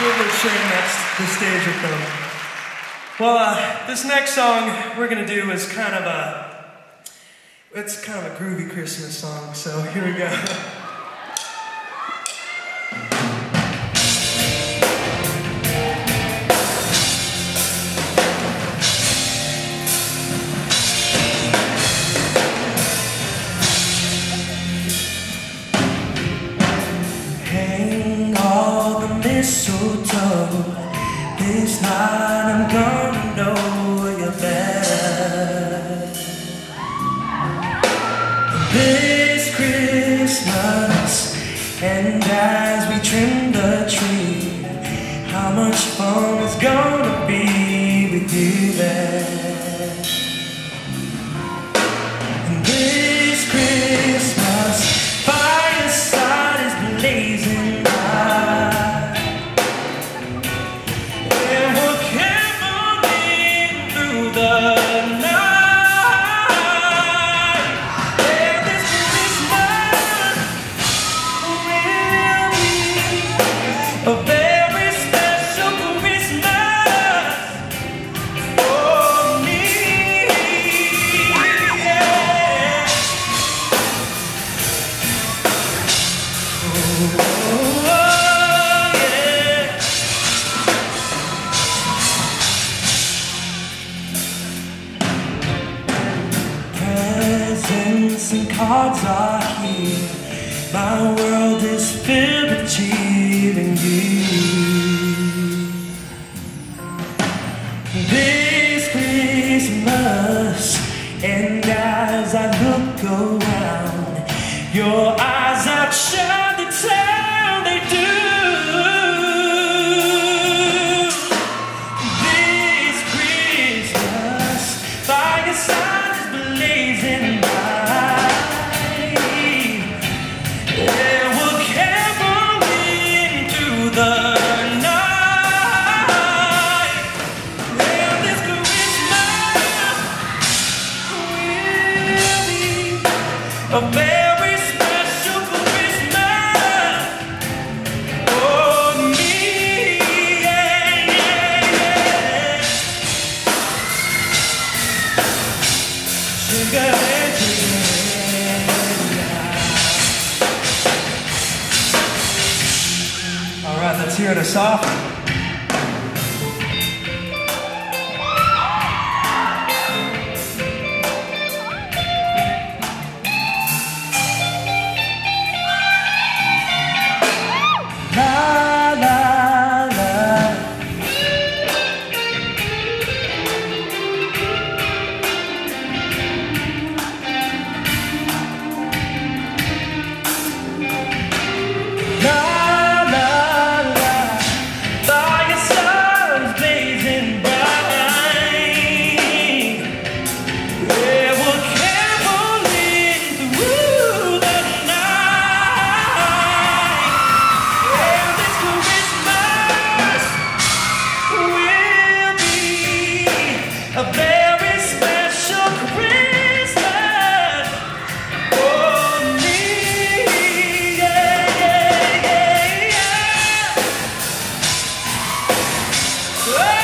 privilege sharing next the stage with them. Well, uh, this next song we're gonna do is kind of a, it's kind of a groovy Christmas song. So here we go. mistletoe. This night I'm gonna know you better. This Christmas, and as we trim the tree, how much fun it's gonna be with you there. And cards are here. My world is filled with cheering you. This Christmas, and as I look around, your eyes right, let's hear it a soft. Yeah.